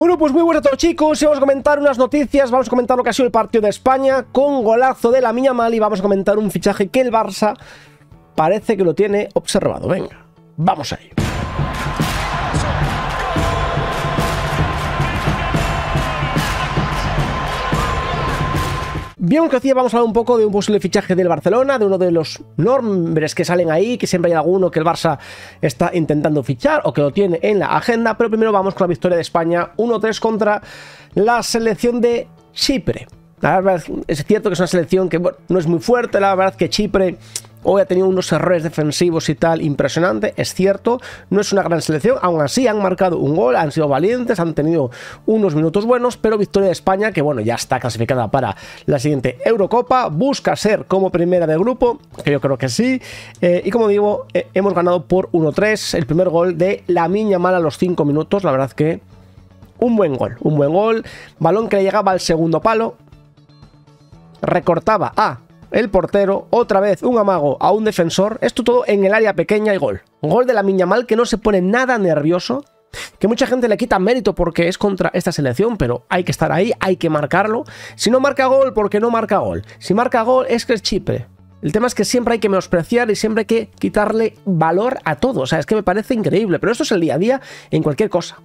Bueno, pues muy buenas a todos chicos, vamos a comentar unas noticias, vamos a comentar lo que ha sido el partido de España con golazo de la Miña Mal y vamos a comentar un fichaje que el Barça parece que lo tiene observado. Venga, vamos a Bien, que decía, vamos a hablar un poco de un posible fichaje del Barcelona, de uno de los nombres que salen ahí, que siempre hay alguno que el Barça está intentando fichar o que lo tiene en la agenda, pero primero vamos con la victoria de España 1-3 contra la selección de Chipre. La verdad es cierto que es una selección que no es muy fuerte, la verdad que Chipre Hoy ha tenido unos errores defensivos y tal impresionante, es cierto, no es una gran selección, aún así han marcado un gol, han sido valientes, han tenido unos minutos buenos, pero victoria de España, que bueno, ya está clasificada para la siguiente Eurocopa, busca ser como primera de grupo, que yo creo que sí, eh, y como digo, eh, hemos ganado por 1-3, el primer gol de la Miña Mala a los 5 minutos, la verdad que un buen gol, un buen gol, balón que le llegaba al segundo palo, recortaba a el portero, otra vez un amago a un defensor, esto todo en el área pequeña y gol. Gol de la Miñamal que no se pone nada nervioso, que mucha gente le quita mérito porque es contra esta selección, pero hay que estar ahí, hay que marcarlo. Si no marca gol, porque no marca gol. Si marca gol, es que es Chipre. El tema es que siempre hay que menospreciar y siempre hay que quitarle valor a todo. O sea, es que me parece increíble, pero esto es el día a día en cualquier cosa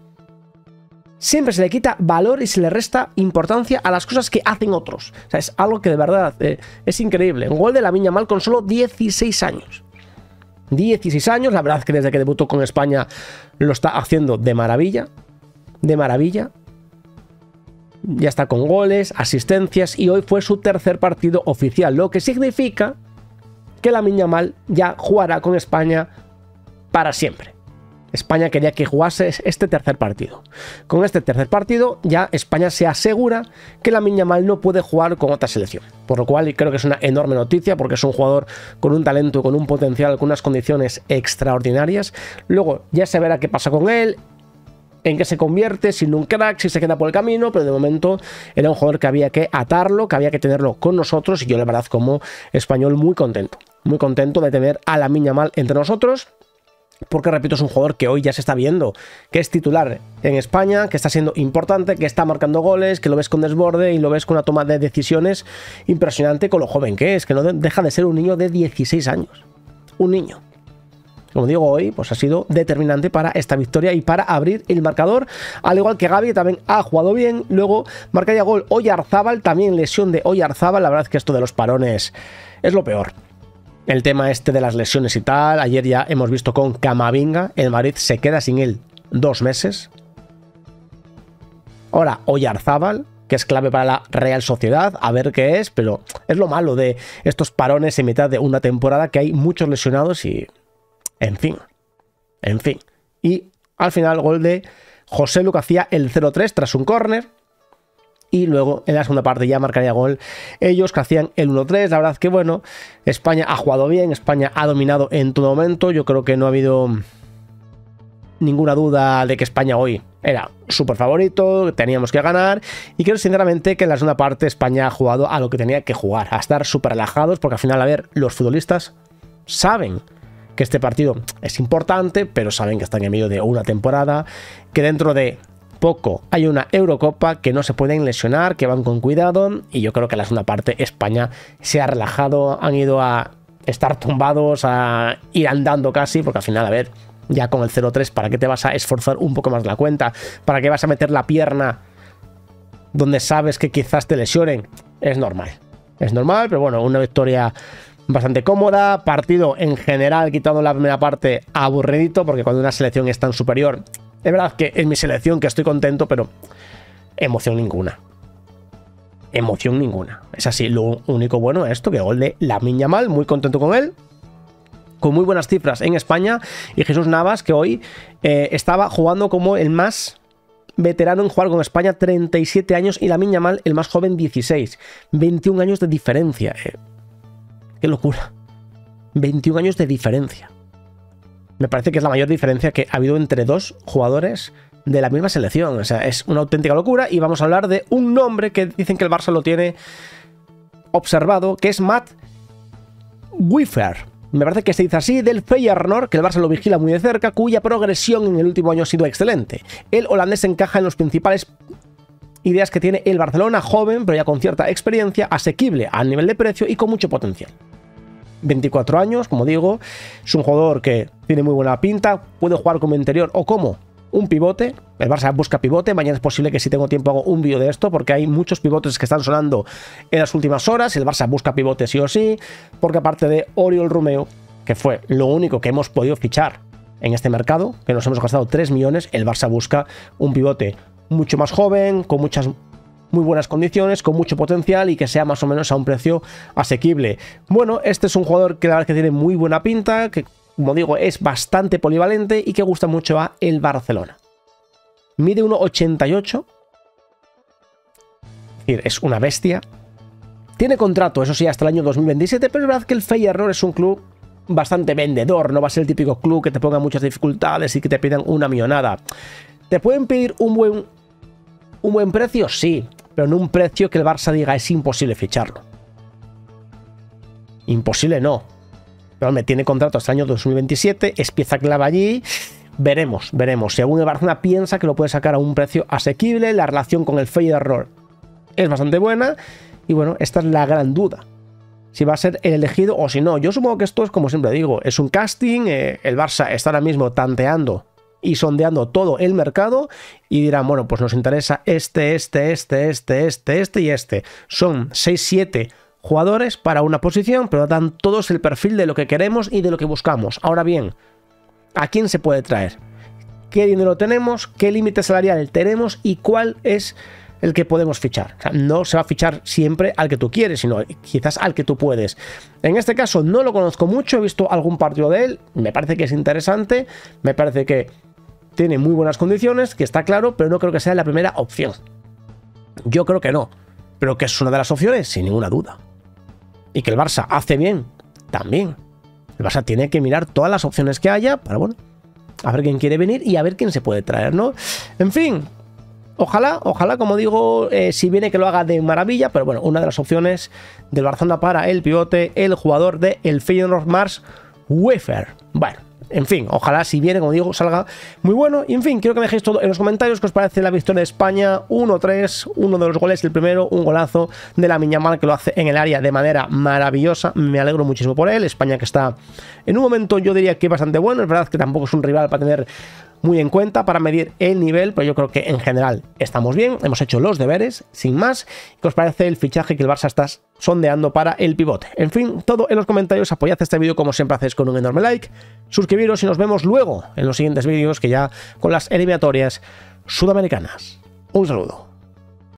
siempre se le quita valor y se le resta importancia a las cosas que hacen otros. O sea, es algo que de verdad eh, es increíble. Un gol de la Viña Mal con solo 16 años. 16 años, la verdad es que desde que debutó con España lo está haciendo de maravilla. De maravilla. Ya está con goles, asistencias y hoy fue su tercer partido oficial, lo que significa que la Miña Mal ya jugará con España para siempre. España quería que jugase este tercer partido. Con este tercer partido ya España se asegura que la Miña Mal no puede jugar con otra selección. Por lo cual creo que es una enorme noticia porque es un jugador con un talento, con un potencial, con unas condiciones extraordinarias. Luego ya se verá qué pasa con él, en qué se convierte, si un crack, si se queda por el camino, pero de momento era un jugador que había que atarlo, que había que tenerlo con nosotros y yo la verdad como español muy contento. Muy contento de tener a la Miña Mal entre nosotros porque repito, es un jugador que hoy ya se está viendo, que es titular en España, que está siendo importante, que está marcando goles, que lo ves con desborde y lo ves con una toma de decisiones impresionante con lo joven que es, que no deja de ser un niño de 16 años. Un niño. Como digo hoy, pues ha sido determinante para esta victoria y para abrir el marcador, al igual que Gaby también ha jugado bien, luego marcaría gol Oyarzábal, también lesión de Oyarzábal, la verdad es que esto de los parones es lo peor el tema este de las lesiones y tal. Ayer ya hemos visto con Camavinga, el Madrid se queda sin él dos meses. Ahora, Oyarzábal, que es clave para la Real Sociedad, a ver qué es, pero es lo malo de estos parones en mitad de una temporada que hay muchos lesionados y... En fin, en fin. Y al final, gol de José Lu hacía el 0-3 tras un córner y luego en la segunda parte ya marcaría gol ellos que hacían el 1-3. La verdad que bueno, España ha jugado bien, España ha dominado en todo momento. Yo creo que no ha habido ninguna duda de que España hoy era súper favorito, teníamos que ganar y creo sinceramente que en la segunda parte España ha jugado a lo que tenía que jugar, a estar súper relajados porque al final, a ver, los futbolistas saben que este partido es importante, pero saben que están en medio de una temporada, que dentro de poco. Hay una Eurocopa que no se pueden lesionar, que van con cuidado y yo creo que la segunda parte España se ha relajado, han ido a estar tumbados, a ir andando casi, porque al final, a ver, ya con el 0-3, ¿para qué te vas a esforzar un poco más la cuenta? ¿Para qué vas a meter la pierna donde sabes que quizás te lesionen? Es normal. Es normal, pero bueno, una victoria bastante cómoda. Partido en general, quitando la primera parte, aburridito, porque cuando una selección es tan superior, es verdad que en mi selección que estoy contento, pero emoción ninguna. Emoción ninguna. Es así, lo único bueno es esto, que gol de la Miña Mal, muy contento con él. Con muy buenas cifras en España. Y Jesús Navas, que hoy eh, estaba jugando como el más veterano en jugar con España, 37 años, y la Miña Mal, el más joven, 16. 21 años de diferencia. Eh. Qué locura. 21 años de diferencia. Me parece que es la mayor diferencia que ha habido entre dos jugadores de la misma selección. O sea, es una auténtica locura. Y vamos a hablar de un nombre que dicen que el Barça lo tiene observado, que es Matt Wiffer. Me parece que se dice así del Feyenoord, que el Barça lo vigila muy de cerca, cuya progresión en el último año ha sido excelente. El holandés encaja en los principales ideas que tiene el Barcelona, joven, pero ya con cierta experiencia, asequible a nivel de precio y con mucho potencial. 24 años, como digo, es un jugador que tiene muy buena pinta, puede jugar como interior o como un pivote. El Barça busca pivote. Mañana es posible que si tengo tiempo hago un vídeo de esto, porque hay muchos pivotes que están sonando en las últimas horas. El Barça busca pivote sí o sí, porque aparte de Oriol Romeo, que fue lo único que hemos podido fichar en este mercado, que nos hemos gastado 3 millones, el Barça busca un pivote mucho más joven, con muchas muy buenas condiciones, con mucho potencial y que sea más o menos a un precio asequible. Bueno, este es un jugador que la verdad que tiene muy buena pinta, que como digo es bastante polivalente y que gusta mucho a el Barcelona. Mide 1,88. Es una bestia. Tiene contrato, eso sí, hasta el año 2027, pero es verdad que el Feyenoord es un club bastante vendedor, no va a ser el típico club que te ponga muchas dificultades y que te pidan una millonada. ¿Te pueden pedir un buen, un buen precio? Sí, pero no un precio que el Barça diga es imposible ficharlo. Imposible no. Pero me tiene contrato hasta el año 2027, es pieza clave allí. Veremos, veremos. Según el Barcelona piensa que lo puede sacar a un precio asequible, la relación con el Feyenoord es bastante buena. Y bueno, esta es la gran duda. Si va a ser el elegido o si no. Yo supongo que esto es como siempre digo, es un casting. Eh, el Barça está ahora mismo tanteando y sondeando todo el mercado y dirán, bueno, pues nos interesa este, este, este, este, este, este y este. Son 6, 7 jugadores para una posición, pero dan todos el perfil de lo que queremos y de lo que buscamos. Ahora bien, ¿a quién se puede traer? ¿Qué dinero tenemos? ¿Qué límite salarial tenemos? ¿Y cuál es el que podemos fichar. no se va a fichar siempre al que tú quieres, sino quizás al que tú puedes. En este caso no lo conozco mucho, he visto algún partido de él, me parece que es interesante, me parece que tiene muy buenas condiciones, que está claro, pero no creo que sea la primera opción. Yo creo que no, pero que es una de las opciones, sin ninguna duda. Y que el Barça hace bien, también. El Barça tiene que mirar todas las opciones que haya para, bueno, a ver quién quiere venir y a ver quién se puede traer, ¿no? En fin, Ojalá, ojalá, como digo, eh, si viene que lo haga de maravilla, pero bueno, una de las opciones del Barcelona para el pivote, el jugador de el Feyenoord Mars, Wefer. Bueno, en fin, ojalá si viene, como digo, salga muy bueno. Y en fin, quiero que me dejéis todo en los comentarios qué os parece la victoria de España. 1-3, uno de los goles, el primero, un golazo de la Miñamal que lo hace en el área de manera maravillosa. Me alegro muchísimo por él. España que está en un momento, yo diría que bastante bueno. Es verdad que tampoco es un rival para tener muy en cuenta para medir el nivel, pero yo creo que en general estamos bien, hemos hecho los deberes, sin más. ¿Qué os parece el fichaje que el Barça está sondeando para el pivote? En fin, todo en los comentarios, apoyad este vídeo como siempre hacéis con un enorme like, suscribiros y nos vemos luego en los siguientes vídeos que ya con las eliminatorias sudamericanas. Un saludo.